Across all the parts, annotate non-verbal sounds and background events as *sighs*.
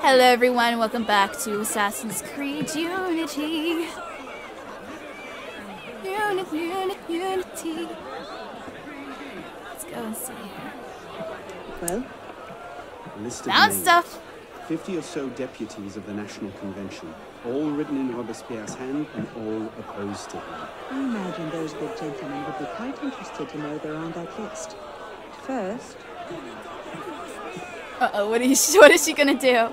Hello everyone, welcome back to Assassin's Creed Unity. Unity, unity, unity. Let's go and see here. Well, A list of Found names. stuff. Fifty or so deputies of the National Convention, all written in Robespierre's hand and all opposed to him. I imagine those good gentlemen would be quite interested to know they're on that list. First, Uh oh, what is *laughs* what is she gonna do?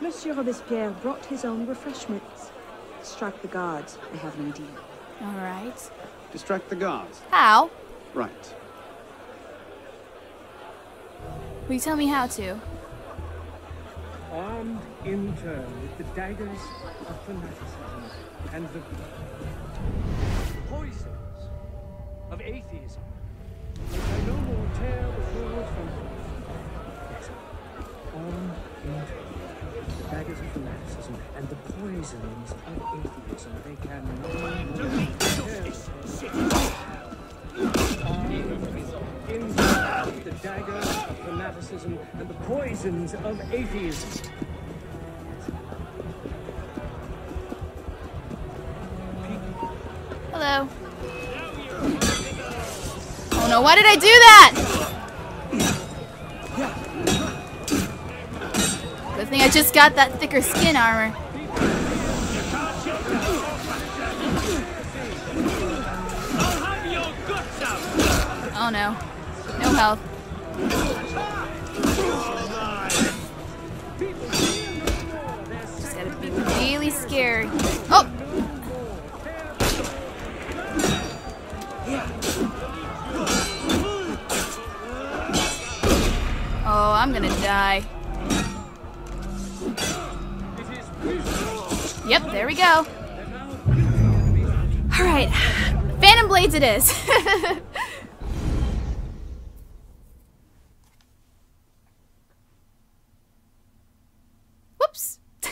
Monsieur Robespierre brought his own refreshments. Strike the guards, I have an idea. Alright. Distract the guards. How? Right. Will you tell me how to? armed in turn with the daggers of fanaticism and the poisons of atheism. They can no more tear the world from yes, armed in turn with the daggers of fanaticism and the poisons of atheism. They can no more tear armed in turn with the daggers of fanaticism and the poisons of atheism. Hello. Oh no, why did I do that? Just got that thicker skin armor. Oh no. No health. Just gotta be really scared. Oh! Oh, I'm gonna die. Yep, there we go. Alright. Phantom Blades it is. *laughs* Whoops. *laughs*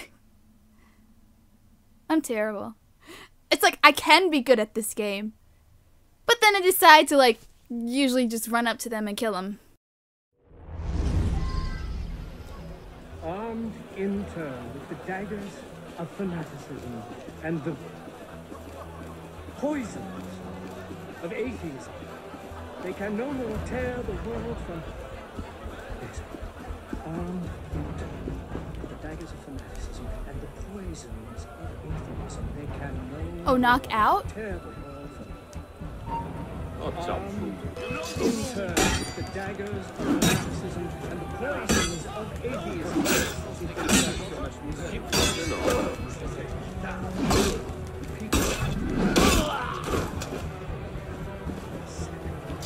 I'm terrible. It's like I can be good at this game. But then I decide to like usually just run up to them and kill them. armed in turn with the daggers of fanaticism and the poisons of atheism. They can no more tear the world from yes, armed in the daggers of fanaticism and the poisons of atheism. They can no Oh, knock out? Armed in turn the daggers of fanaticism and the poisons of atheism.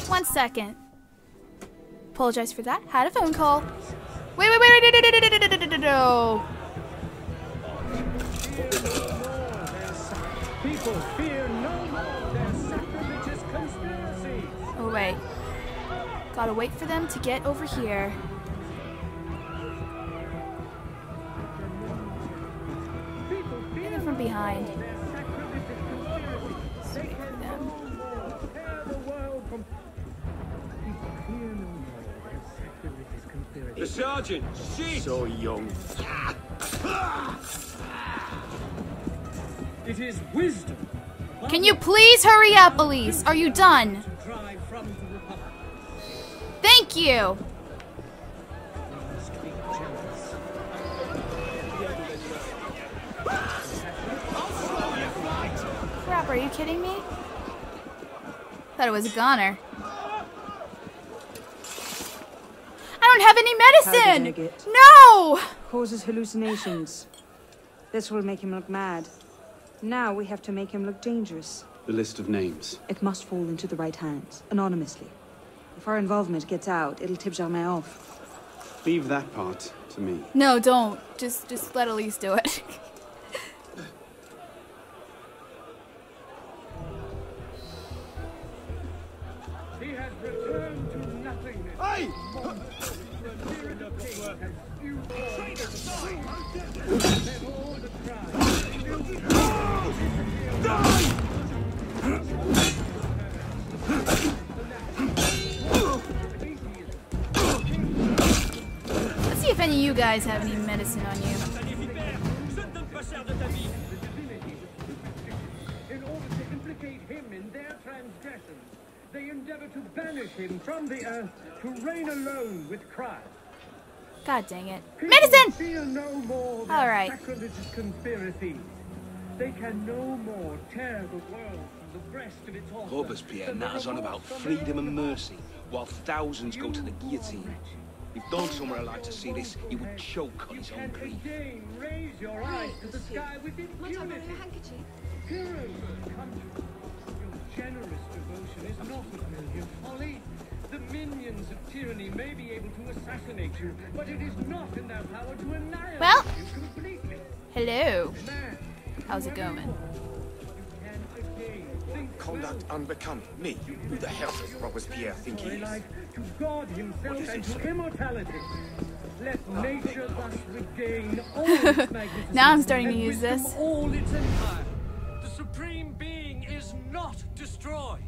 One second. Apologize for that. Had a phone call. Wait, wait, wait, wait, wait, wait, wait, wait, wait, wait, wait, no. People fear away. Gotta wait for them to get over here. And then from behind. The sergeant! She's So young. It is wisdom. Can you please hurry up, Elise? Are you done? You. We must be generous. Crap, are you kidding me? Thought it was a goner. I don't have any How did I medicine! No! Causes hallucinations. This will make him look mad. Now we have to make him look dangerous. The list of names. It must fall into the right hands, anonymously. If our involvement gets out, it'll tip Germain off. Leave that part to me. No, don't. Just just let Elise do it. Guys have any medicine on you? In order to implicate him in their transgressions, they endeavor to banish him from the earth to reign alone with Christ. God dang it. Medicine! Fear no more All right. sacrilegious conspiracies. They can no more tear the world from the breast of its author. Robespierre than the natters on about freedom and mercy, while thousands go to the guillotine. If Danton were allowed to see this, he would choke on his own And grief. again, raise your eyes to the sky with impunity. Heroes of the country, your generous devotion is not a million folly. The minions of tyranny may be able to assassinate you, but it is not in their power to annihilate Well. you completely. Hello. How's it going? Conduct unbecome me. Who the hell does Robespierre think he is? life to God himself and to immortality. Let ah, nature thus regain *laughs* all its *laughs* magnificence Now I'm starting to use this. all its empire. The supreme being is not destroyed.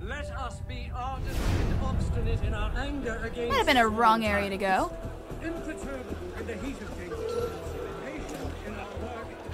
Let us be ardent and obstinate in our anger against Might have been a wrong area to go. Imperturbable in the heat of change.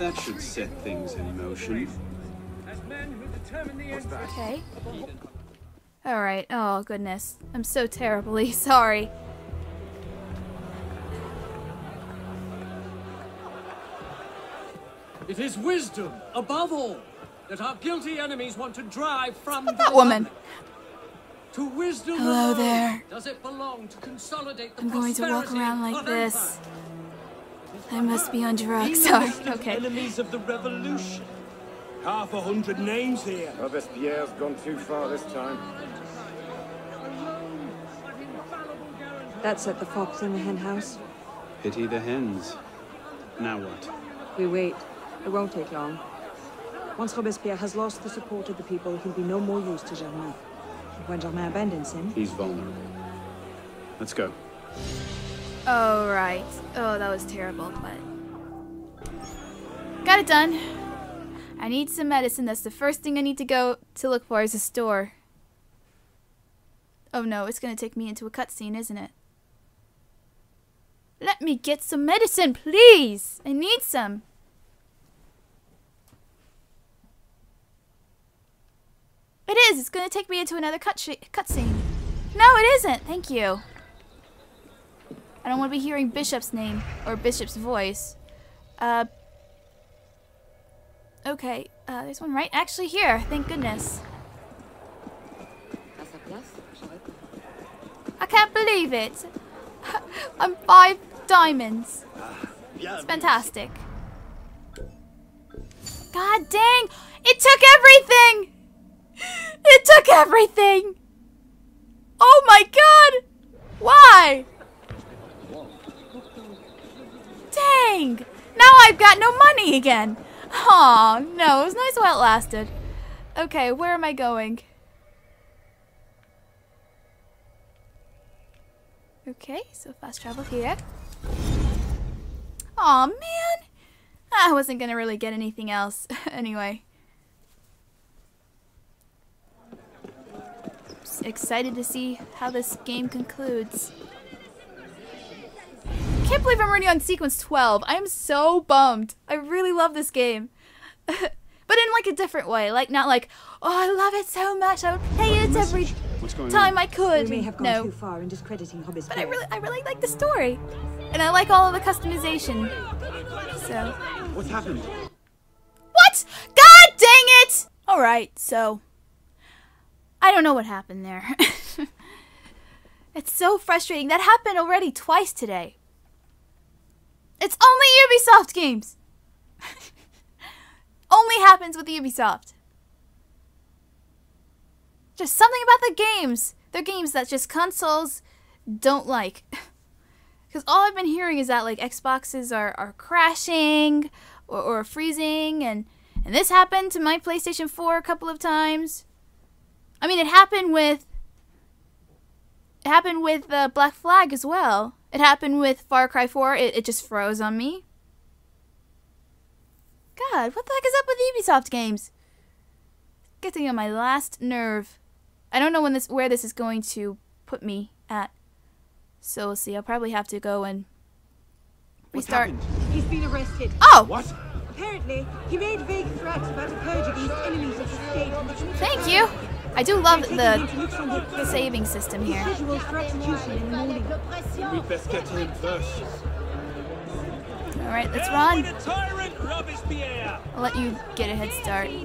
That should set things in motion. As men who determine the interests Okay. Alright, oh goodness. I'm so terribly *laughs* sorry. It is wisdom, above all, that our guilty enemies want to drive from the That *laughs* woman. To wisdom Hello there. does it belong to consolidate the I'm going to walk around like this. empire. I must be on drugs. Sorry. Okay. Enemies of the revolution. Half a hundred names here. Robespierre's gone too far this time. Alone, but infallible guarantee. That set the fox in the hen house. Pity the hens. Now what? We wait. It won't take long. Once Robespierre has lost the support of the people, he'll be no more use to Germain. When Germain abandons him, He's vulnerable. Let's go. Oh, right. Oh, that was terrible, but. Got it done. I need some medicine. That's the first thing I need to go to look for is a store. Oh no, it's gonna take me into a cutscene, isn't it? Let me get some medicine, please! I need some. It is! It's gonna take me into another cutscene. cutscene. No, it isn't! Thank you. I don't want to be hearing Bishop's name or Bishop's voice. Uh. Okay, uh, there's one right actually here. Thank goodness. I can't believe it. *laughs* I'm five diamonds. It's fantastic. God dang! It took everything! It took everything! Oh my god! Why? Dang! Now I've got no money again! Aw, no, it was nice while it lasted. Okay, where am I going? Okay, so fast travel here. Aw, man! I wasn't gonna really get anything else. *laughs* anyway. Excited to see how this game concludes. I can't believe I'm already on sequence 12. I am so bummed. I really love this game. *laughs* but in like a different way. Like not like, oh I love it so much. I would play it every time on? I could. we may have gone no. too far in discrediting Robespierre. But I really I really like the story. And I like all of the customization. So What's happened? What? God dang it! Alright, so I don't know what happened there. *laughs* it's so frustrating. That happened already twice today. It's only Ubisoft games. *laughs* only happens with Ubisoft. Just something about the games. They're games that just consoles don't like. *laughs* Because all I've been hearing is that like Xboxes are, are crashing or, or freezing, and and this happened to my PlayStation 4 a couple of times. I mean, it happened with it happened with uh, Black Flag as well. It happened with Far Cry 4. It, it just froze on me. God, what the heck is up with Ubisoft games? Getting on my last nerve. I don't know when this where this is going to put me at. So we'll see. I'll probably have to go and What's restart. He's been arrested. Oh, What? Apparently, he made vague threats about a purge against enemies of the state. thank you. I do love the prison. saving system here. The. All right, let's run. The! I'll let you get a head start. The!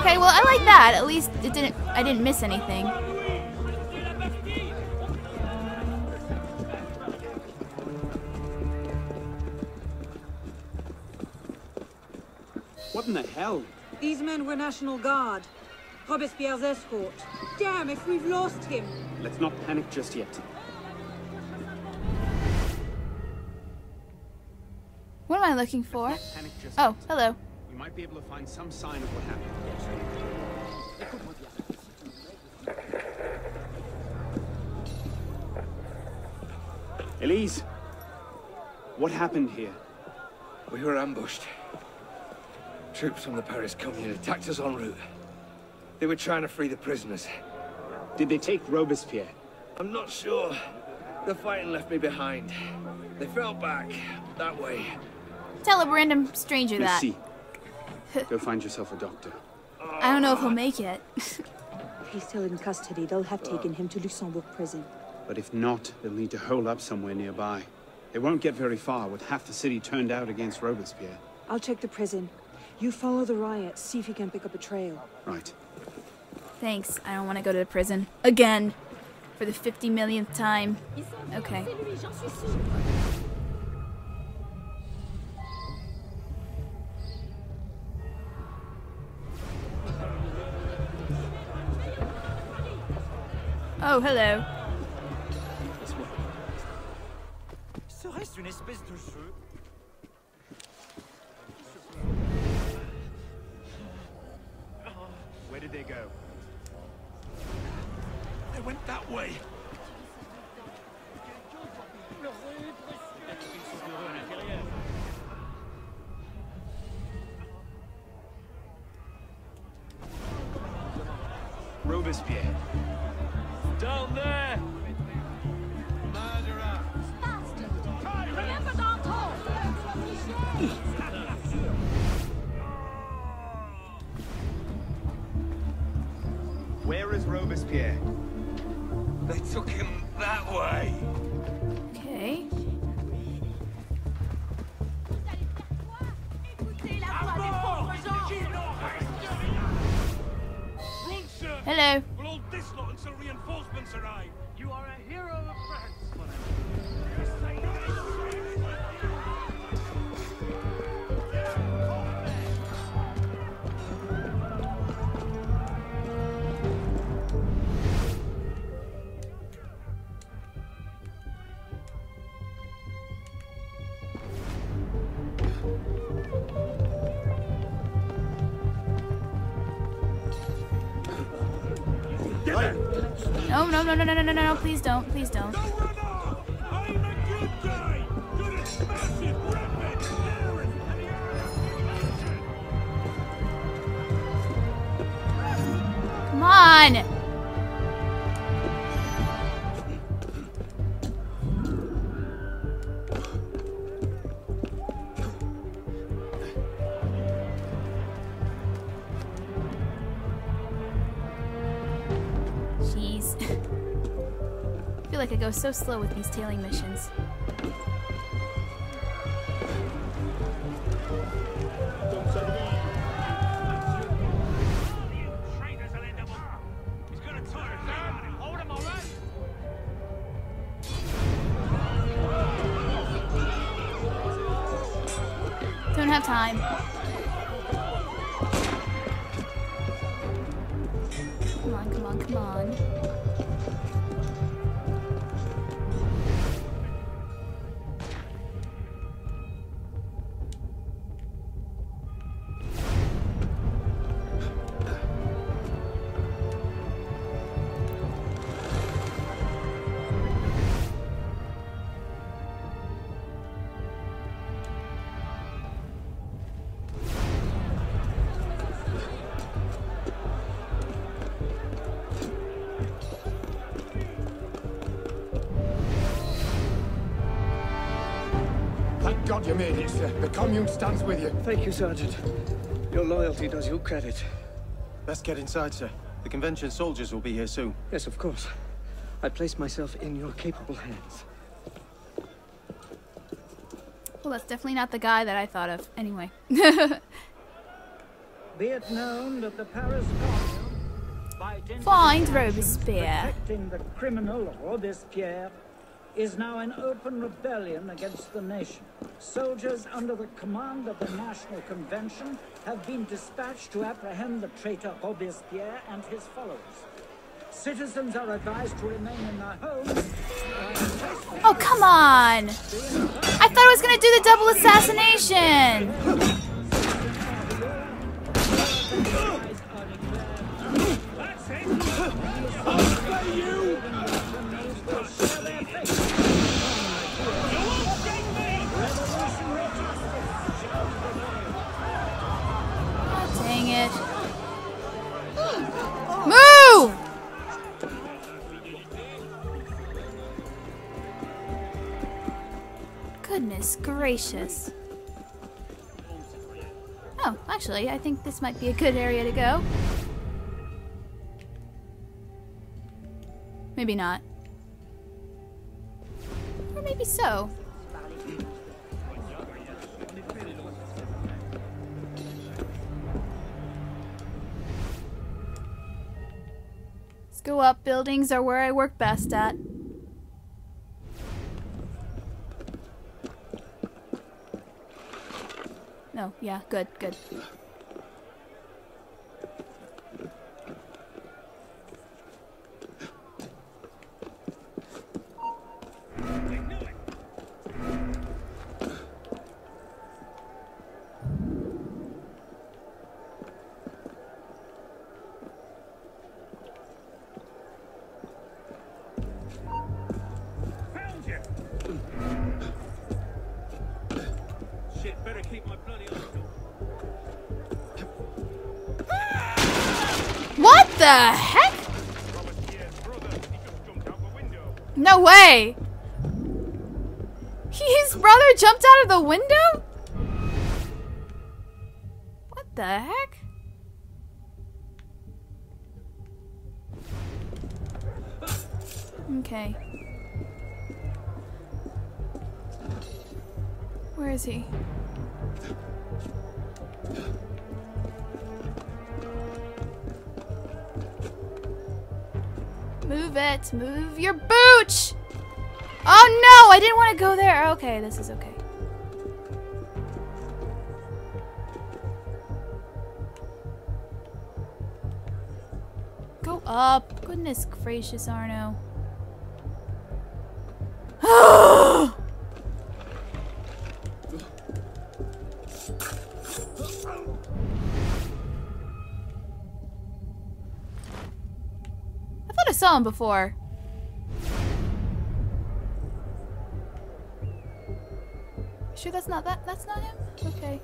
Okay, well I like that. At least it didn't. I didn't miss anything. What in the hell? These men were National Guard. Robespierre's escort. Damn, if we've lost him. Let's not panic just yet. What am I looking for? Oh, yet. hello. We might be able to find some sign of what happened. Elise, what happened here? We were ambushed. Troops from the Paris Commune attacked us en route. They were trying to free the prisoners. Did they take Robespierre? I'm not sure. The fighting left me behind. They fell back, that way. Tell a random stranger that. Merci. Go find yourself a doctor. I don't know if he'll make it. If he's still in custody, they'll have taken him to Luxembourg prison. But if not, they'll need to hole up somewhere nearby. They won't get very far with half the city turned out against Robespierre. I'll check the prison. You follow the riot, see if you can pick up a trail. Right. Thanks. I don't want to go to the prison again for the 50 millionth time. Okay. Oh, hello. They go? They went that way. Robespierre. Down there! Robespierre? They took him that way. Okay. Hello. No, no, no, no, no, no, no, please don't. Please don't. So slow with these tailing missions. Traitors will end God you made it, sir. The commune stands with you. Thank you, Sergeant. Your loyalty does you credit. Let's get inside, sir. The convention soldiers will be here soon. Yes, of course. I place myself in your capable hands. Well, that's definitely not the guy that I thought of. Anyway. *laughs* Be it known that the Paris Commune, by dint of Find Robespierre. protecting the criminal Robespierre, is now in open rebellion against the nation. Soldiers under the command of the National Convention have been dispatched to apprehend the traitor Robespierre and his followers. Citizens are advised to remain in their homes. Oh, come on! I thought I was gonna do the double assassination! Goodness gracious. Oh, actually, I think this might be a good area to go. Maybe not. Or maybe so. Let's go up. Buildings are where I work best at. Yeah, good, good. The heck? No way! His brother jumped out of the window? What the heck? Okay. Where is he? Move it. Move your booch! Oh no! I didn't want to go there. Okay, this is okay. Go up. Goodness gracious, Arno. *gasps* Oh, saw him before. Sure that's not that that's not him? Okay.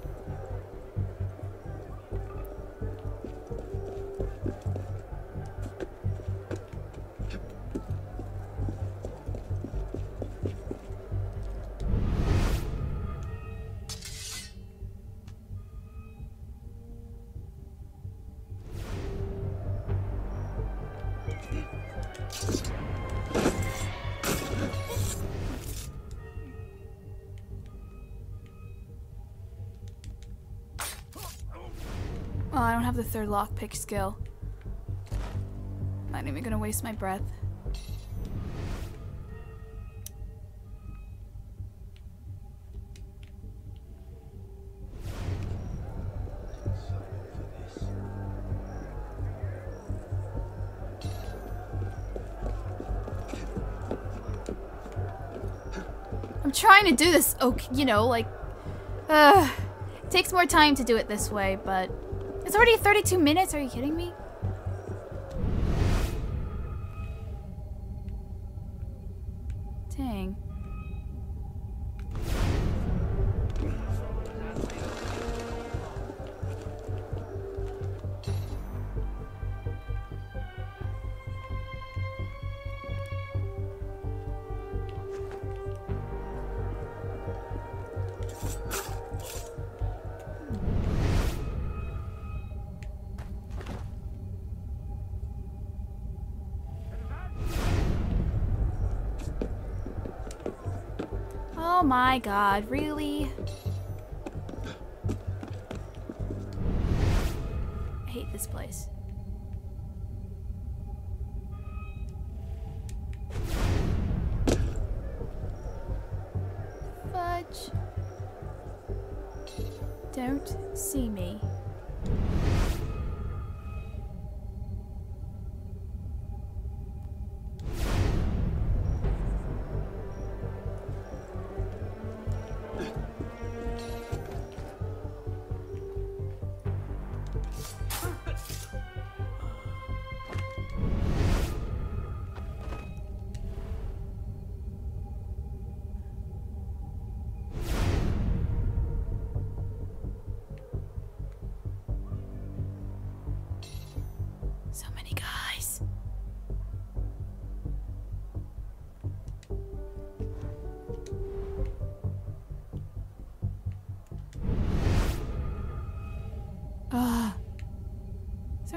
Have the third lockpick skill. Not even gonna waste my breath. I'm trying to do this, okay, you know, like, uh, it takes more time to do it this way, but it's already 32 minutes. Are you kidding me? Dang. My god, really? I hate this place. Fudge. Don't see me.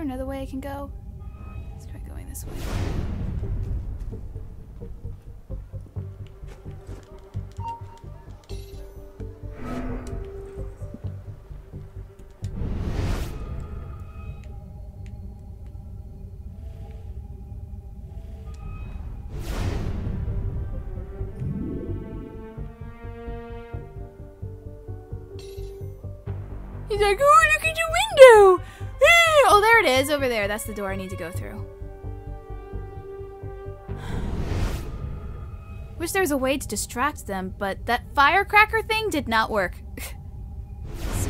Another way I can go? Let's try going this way. Over there. That's the door I need to go through. *sighs* Wish there was a way to distract them, but that firecracker thing did not work. *laughs* so.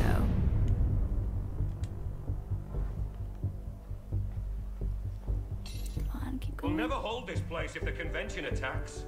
Come on, keep We'll never hold this place if the convention attacks.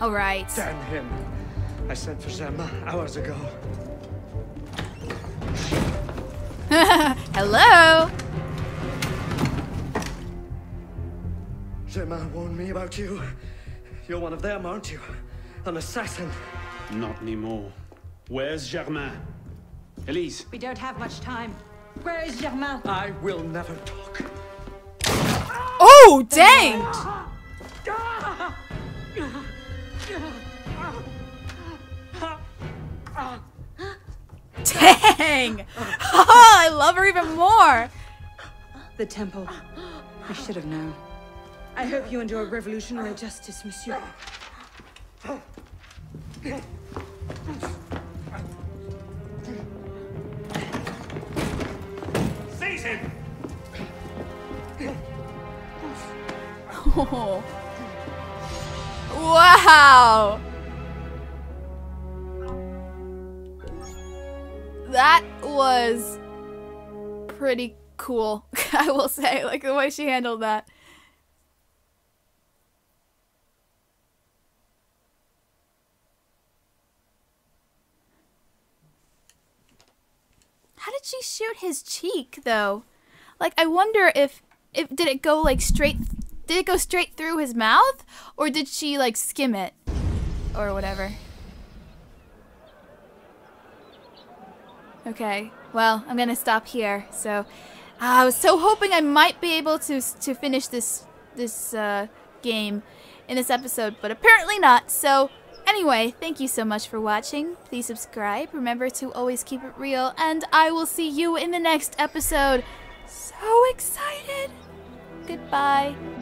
All right. Damn him. I sent for Zemma hours ago. *laughs* Hello. Zemma warned me about you. You're one of them, aren't you? An assassin. Not anymore. Where's Germain? Elise, We don't have much time. Where is Germain? I will never talk. Oh, dang! Oh, Dang! Oh, I love her even more. The temple. I should have known. I hope you enjoy revolutionary justice, monsieur. Seize him! Oh. *laughs* Wow! Was pretty cool, *laughs* I will say. Like the way she handled that. How did she shoot his cheek though? Like I wonder if if did it go like straight did it go straight through his mouth or did she like skim it or whatever? Okay. Well, I'm to stop here. So I was so hoping I might be able to to finish this this uh, game in this episode, but apparently not. So anyway, thank you so much for watching. Please subscribe. Remember to always keep it real, and I will see you in the next episode. So excited. Goodbye.